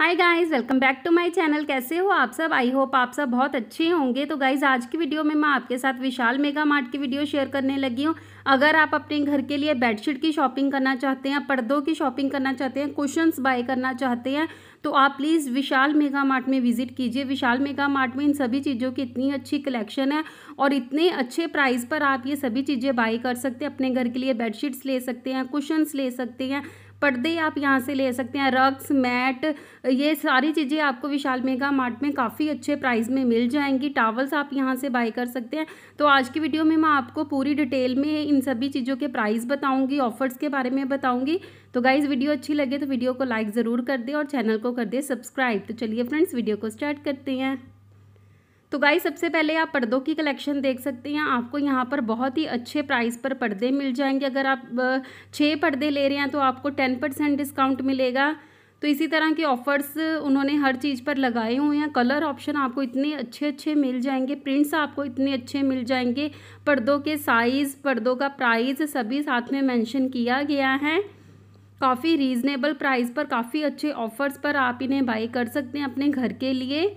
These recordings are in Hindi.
Hi guys welcome back to my channel कैसे हो आप सब? आई होप आप सब बहुत अच्छे होंगे। तो गाइस आज की वीडियो में मैं आपके साथ विशाल मेगा मार्ट की वीडियो शेयर करने लगी हूँ। अगर आप अपने घर के लिए बेडशीट की शॉपिंग करना चाहते हैं, पर्दों की शॉपिंग करना चाहते हैं कुशंस बाय करना चाहते हैं तो आप प्लीज़ विशाल मेगा मार्ट में विज़िट कीजिए। विशाल मेगा मार्ट में इन सभी चीज़ों की इतनी अच्छी कलेक्शन है और इतने अच्छे प्राइस पर आप ये सभी चीज़ें बाई कर सकते हैं। अपने घर के लिए बेडशीट्स ले सकते हैं कुशंस ले सकते हैं। पर्दे आप यहाँ से ले सकते हैं रग्स मैट ये सारी चीज़ें आपको विशाल मेगा मार्ट में काफ़ी अच्छे प्राइस में मिल जाएँगी। टावल्स आप यहाँ से बाई कर सकते हैं। तो आज की वीडियो में मैं आपको पूरी डिटेल में इन सभी चीज़ों के प्राइस बताऊँगी ऑफर्स के बारे में बताऊँगी। तो गाइज़ वीडियो अच्छी लगे तो वीडियो को लाइक ज़रूर कर दे और चैनल को कर दे सब्सक्राइब तो चलिए फ्रेंड्स वीडियो को स्टार्ट करते हैं। तो गाई सबसे पहले आप पर्दों की कलेक्शन देख सकते हैं। आपको यहाँ पर बहुत ही अच्छे प्राइस पर पर्दे मिल जाएँगे। अगर आप छः पर्दे ले रहे हैं तो आपको टेन परसेंट डिस्काउंट मिलेगा। तो इसी तरह के ऑफ़र्स उन्होंने हर चीज़ पर लगाए हुए हैं। कलर ऑप्शन आपको इतने अच्छे अच्छे मिल जाएँगे। प्रिंट्स आपको इतने अच्छे मिल जाएँगे। पर्दों के साइज़ पर्दों का प्राइस सभी साथ में मेंशन किया गया है। काफ़ी रीज़नेबल प्राइस पर, काफ़ी अच्छे ऑफ़र्स पर आप इन्हें बाई कर सकते हैं अपने घर के लिए।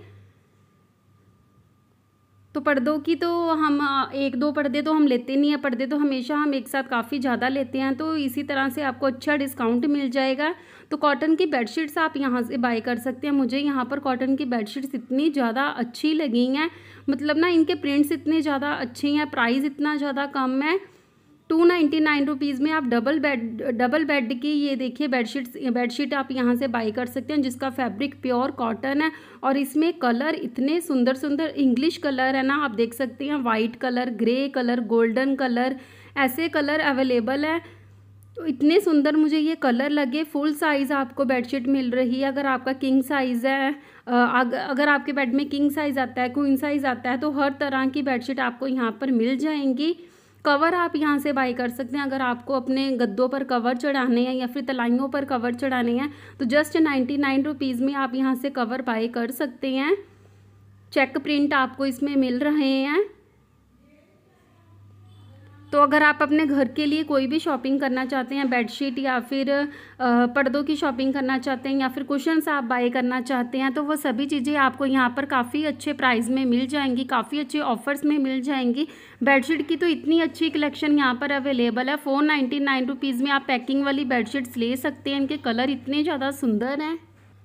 तो पर्दों की तो हम एक दो पर्दे तो हम लेते नहीं हैं। पर्दे तो हमेशा हम एक साथ काफ़ी ज़्यादा लेते हैं। तो इसी तरह से आपको अच्छा डिस्काउंट मिल जाएगा। तो कॉटन की बेडशीट्स आप यहाँ से बाय कर सकते हैं। मुझे यहाँ पर कॉटन की बेडशीट्स इतनी ज़्यादा अच्छी लगी हैं। मतलब ना इनके प्रिंट्स इतने ज़्यादा अच्छे हैं। प्राइस इतना ज़्यादा कम है। टू नाइन्टी नाइन रुपीज़ में आप डबल बेड डबल बेड की ये देखिए बेडशीट बेडशीट आप यहाँ से बाई कर सकते हैं, जिसका फैब्रिक प्योर कॉटन है और इसमें कलर इतने सुंदर सुंदर इंग्लिश कलर है ना, आप देख सकते हैं, white colour, grey colour, golden colour, ऐसे कलर अवेलेबल है। तो इतने सुंदर मुझे ये कलर लगे, फुल साइज़ आपको बेडशीट मिल रही है, अगर आपका किंग साइज़ है अगर आपके बेड में किंग साइज़ आता है, क्वीन साइज़ आता है तो हर तरह की बेडशीट आपको यहाँ पर मिल जाएँगी। कवर आप यहाँ से बाई कर सकते हैं। अगर आपको अपने गद्दों पर कवर चढ़ाने हैं या फिर तलाइयों पर कवर चढ़ाने हैं तो जस्ट नाइन्टी नाइन रुपीज़ में आप यहाँ से कवर बाई कर सकते हैं। चेक प्रिंट आपको इसमें मिल रहे हैं। तो अगर आप अपने घर के लिए कोई भी शॉपिंग करना चाहते हैं बेडशीट या फिर पर्दों की शॉपिंग करना चाहते हैं, या फिर कुशन्स आप बाय करना चाहते हैं तो वो सभी चीज़ें आपको यहाँ पर काफ़ी अच्छे प्राइस में मिल जाएँगी, काफ़ी अच्छे ऑफर्स में मिल जाएँगी। बेडशीट की तो इतनी अच्छी कलेक्शन यहाँ पर अवेलेबल है। फोर नाइन्टी नाइन रुपीज़ में आप पैकिंग वाली बेडशीट्स ले सकते हैं, इनके कलर इतने ज़्यादा सुंदर हैं।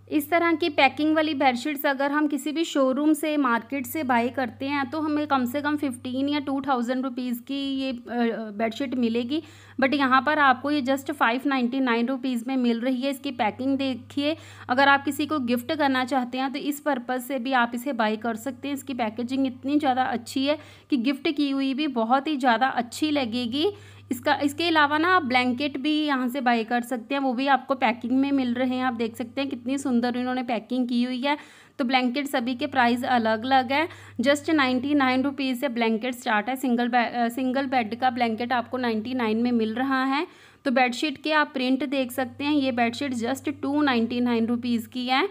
इस तरह की पैकिंग वाली बेडशीट्स अगर हम किसी भी शोरूम से मार्केट से बाई करते हैं तो हमें कम से कम फिफ्टीन या टू थाउज़ेंड रुपीज़ की ये बेडशीट मिलेगी। बट यहाँ पर आपको ये just five ninety nine rupees में मिल रही है इसकी पैकिंग। देखिए, अगर आप किसी को गिफ्ट करना चाहते हैं तो इस पर्पज़ से भी आप इसे बाई कर सकते हैं। इसकी पैकेजिंग इतनी ज़्यादा अच्छी है कि गिफ्ट की हुई भी बहुत ही ज़्यादा अच्छी लगेगी। इसका, इसके अलावा ना आप ब्लैंकेट भी यहाँ से बाई कर सकते हैं, वो भी आपको पैकिंग में मिल रहे हैं, आप देख सकते हैं कितनी सुंदर इन्होंने पैकिंग की हुई है। तो ब्लैंकेट सभी के प्राइस अलग अलग है, जस्ट नाइन्टी नाइन रुपीज़ से ब्लैंकेट स्टार्ट है, सिंगल बेड सिंगल बेड का ब्लैंकेट आपको नाइन्टी नाइन में मिल रहा है। तो बेडशीट के आप प्रिंट देख सकते हैं, ये bedsheet just two ninety nine rupees की है।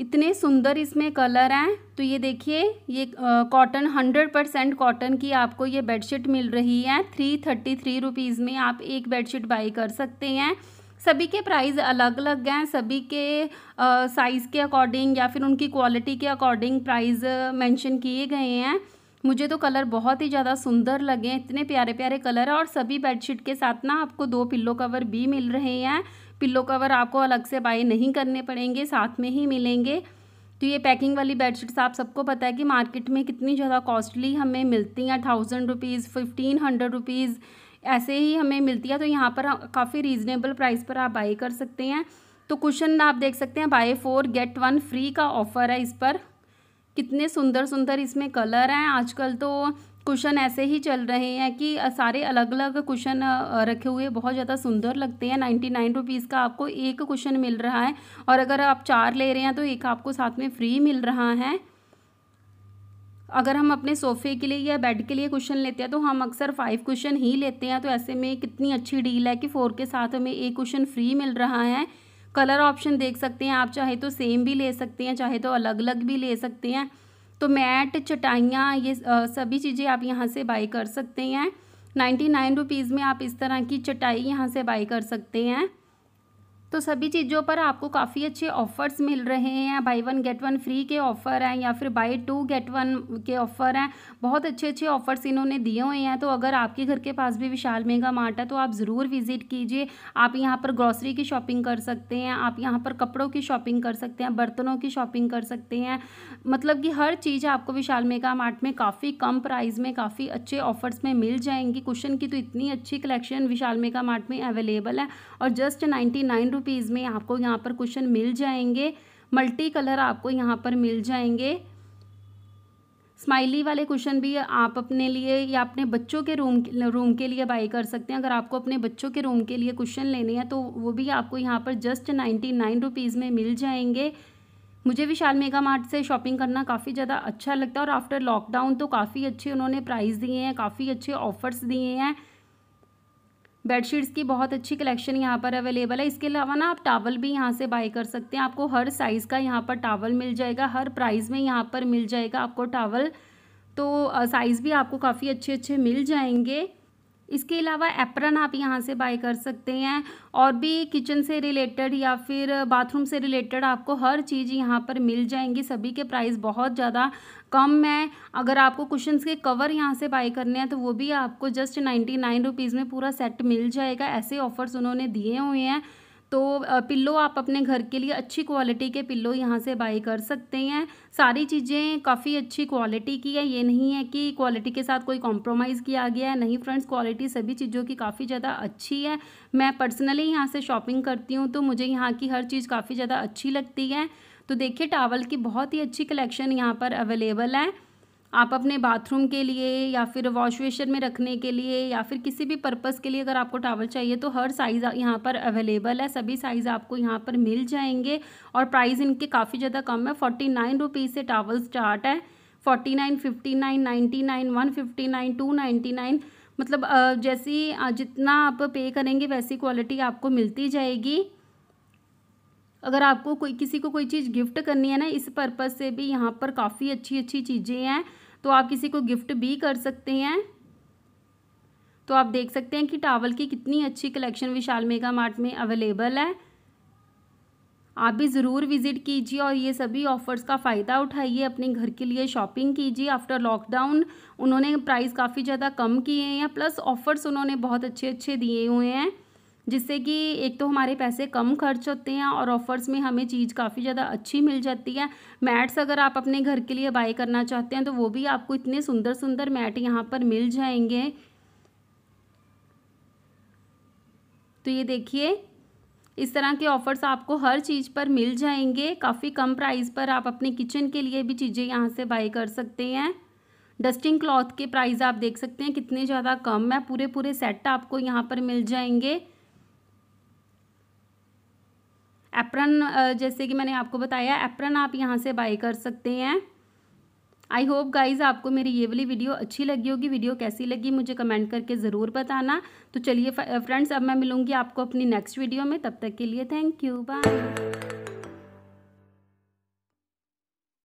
इतने सुंदर इसमें कलर हैं। तो ये देखिए, ये कॉटन हंड्रेड परसेंट कॉटन की आपको ये बेडशीट मिल रही है। थ्री थर्टी थ्री रुपीज़ में आप एक बेडशीट बाई कर सकते हैं। सभी के प्राइस अलग अलग हैं। सभी के साइज़ के अकॉर्डिंग या फिर उनकी क्वालिटी के अकॉर्डिंग प्राइस मेंशन किए गए हैं। मुझे तो कलर बहुत ही ज़्यादा सुंदर लगे इतने प्यारे प्यारे कलर है और सभी बेडशीट के साथ ना आपको दो पिल्लो कवर भी मिल रहे हैं। पिल्लो कवर आपको अलग से बाई नहीं करने पड़ेंगे, साथ में ही मिलेंगे। तो ये पैकिंग वाली बेडशीट्स आप सबको पता है कि मार्केट में कितनी ज़्यादा कॉस्टली हमें मिलती हैं। Thousand rupees, fifteen hundred rupees, ऐसे ही हमें मिलती है। तो यहाँ पर काफ़ी रीज़नेबल प्राइस पर आप बाई कर सकते हैं। तो कुशन आप देख सकते हैं buy four, get one, free का ऑफ़र है इस पर। कितने सुंदर सुंदर इसमें कलर हैं। आजकल तो कुशन ऐसे ही चल रहे हैं कि सारे अलग अलग कुशन रखे हुए बहुत ज़्यादा सुंदर लगते हैं। नाइन्टी नाइन रुपीज़ का आपको एक कुशन मिल रहा है और अगर आप चार ले रहे हैं तो एक आपको साथ में फ्री मिल रहा है। अगर हम अपने सोफ़े के लिए या बेड के लिए कुशन लेते हैं तो हम अक्सर फाइव कुशन ही लेते हैं। तो ऐसे में कितनी अच्छी डील है कि फोर के साथ हमें एक कुशन फ्री मिल रहा है। कलर ऑप्शन देख सकते हैं आप, चाहे तो सेम भी ले सकते हैं, चाहे तो अलग अलग भी ले सकते हैं। तो मैट, चटाइयाँ, ये सभी चीज़ें आप यहाँ से बाई कर सकते हैं। नाइन्टी नाइन रुपीज़ में आप इस तरह की चटाई यहाँ से बाई कर सकते हैं। तो सभी चीज़ों पर आपको काफ़ी अच्छे ऑफ़र्स मिल रहे हैं buy one get one free के ऑफ़र हैं या फिर बाई टू गेट वन के ऑफ़र हैं। बहुत अच्छे अच्छे ऑफ़र्स इन्होंने दिए हुए हैं। तो अगर आपके घर के पास भी विशाल मेगा मार्ट है तो आप ज़रूर विज़िट कीजिए। आप यहाँ पर ग्रॉसरी की शॉपिंग कर सकते हैं, आप यहाँ पर कपड़ों की शॉपिंग कर सकते हैं, बर्तनों की शॉपिंग कर सकते हैं। मतलब कि हर चीज़ आपको विशाल मेगा मार्ट में काफ़ी कम प्राइस में, काफ़ी अच्छे ऑफ़र्स में मिल जाएँगी। कुशन की तो इतनी अच्छी कलेक्शन विशाल मेगा मार्ट में अवेलेबल है और जस्ट नाइन्टी नाइन रुपीज़ में आपको यहाँ पर कुशन मिल जाएँगे। मल्टी कलर आपको यहाँ पर मिल जाएँगे। स्माइली वाले कुशन भी आप अपने लिए या अपने बच्चों के रूम रूम के लिए बाई कर सकते हैं। अगर आपको अपने बच्चों के रूम के लिए कुशन लेने हैं तो वो भी आपको यहाँ पर जस्ट नाइन्टी नाइन रुपीज़ में मिल जाएँगे। मुझे विशाल मेगा मार्ट से शॉपिंग करना काफ़ी ज़्यादा अच्छा लगता है और आफ्टर लॉकडाउन तो काफ़ी अच्छे उन्होंने प्राइस दिए हैं, काफ़ी अच्छे ऑफर्स दिए हैं। बेडशीट्स की बहुत अच्छी कलेक्शन यहाँ पर अवेलेबल है। इसके अलावा ना आप टावल भी यहाँ से बाय कर सकते हैं। आपको हर साइज़ का यहाँ पर टावल मिल जाएगा, हर प्राइस में यहाँ पर मिल जाएगा आपको टावल तो साइज़ भी आपको काफ़ी अच्छे अच्छे मिल जाएँगे। इसके अलावा एप्रन आप यहाँ से बाय कर सकते हैं और भी किचन से रिलेटेड या फिर बाथरूम से रिलेटेड आपको हर चीज़ यहाँ पर मिल जाएँगी। सभी के प्राइस बहुत ज़्यादा कम है। अगर आपको कुशंस के कवर यहाँ से बाय करने हैं तो वो भी आपको जस्ट नाइन्टी नाइन रुपीज़ में पूरा सेट मिल जाएगा। ऐसे ऑफर्स उन्होंने दिए हुए हैं। तो पिल्लो आप अपने घर के लिए अच्छी क्वालिटी के पिल्लो यहाँ से बाई कर सकते हैं। सारी चीज़ें काफ़ी अच्छी क्वालिटी की है। ये नहीं है कि क्वालिटी के साथ कोई कॉम्प्रोमाइज़ किया गया है, नहीं फ्रेंड्स क्वालिटी सभी चीज़ों की काफ़ी ज़्यादा अच्छी है। मैं पर्सनली यहाँ से शॉपिंग करती हूँ तो मुझे यहाँ की हर चीज़ काफ़ी ज़्यादा अच्छी लगती है। तो देखिए टावल की बहुत ही अच्छी कलेक्शन यहाँ पर अवेलेबल है। आप अपने बाथरूम के लिए या फिर वॉश बेशन में रखने के लिए या फिर किसी भी पर्पज़ के लिए अगर आपको टावल चाहिए तो हर साइज़ यहाँ पर अवेलेबल है। सभी साइज़ आपको यहाँ पर मिल जाएँगे और प्राइस इनके काफ़ी ज़्यादा कम है। फोर्टी नाइन रुपीज़ से टावल स्टार्ट है। Forty nine fifty nine ninety nine one fifty nine two ninety nine मतलब जैसी जितना आप पे करेंगे, वैसी क्वालिटी आपको मिलती जाएगी। अगर आपको कोई, किसी को कोई चीज़ गिफ्ट करनी है ना, इस पर्पज़ से भी यहाँ पर काफ़ी अच्छी अच्छी चीज़ें हैं तो आप किसी को गिफ्ट भी कर सकते हैं। तो आप देख सकते हैं कि टावल की कितनी अच्छी कलेक्शन विशाल मेगा मार्ट में अवेलेबल है। आप भी ज़रूर विज़िट कीजिए और ये सभी ऑफ़र्स का फ़ायदा उठाइए, अपने घर के लिए शॉपिंग कीजिए। आफ्टर लॉकडाउन उन्होंने प्राइस काफ़ी ज़्यादा कम किए हैं, प्लस ऑफ़र्स उन्होंने बहुत अच्छे अच्छे दिए हुए हैं। जिससे कि एक तो हमारे पैसे कम खर्च होते हैं और ऑफ़र्स में हमें चीज़ काफ़ी ज़्यादा अच्छी मिल जाती है। मैट्स अगर आप अपने घर के लिए बाई करना चाहते हैं तो वो भी आपको इतने सुंदर सुंदर मैट यहाँ पर मिल जाएँगे। तो ये देखिए, इस तरह के ऑफ़र्स आपको हर चीज़ पर मिल जाएँगे। काफ़ी कम प्राइस पर आप अपने किचन के लिए भी चीज़ें यहाँ से बाई कर सकते हैं। डस्टिंग क्लॉथ के प्राइस आप देख सकते हैं, कितने ज़्यादा कम है। पूरे पूरे सेट आपको यहाँ पर मिल जाएँगे। एप्रन जैसे कि मैंने आपको बताया एप्रन आप यहाँ से बाई कर सकते हैं। आई होप गाइज़ आपको मेरी ये वाली वीडियो अच्छी लगी होगी। वीडियो कैसी लगी मुझे कमेंट करके ज़रूर बताना। तो चलिए फ्रेंड्स अब मैं मिलूँगी आपको अपनी नेक्स्ट वीडियो में। तब तक के लिए थैंक यू बाय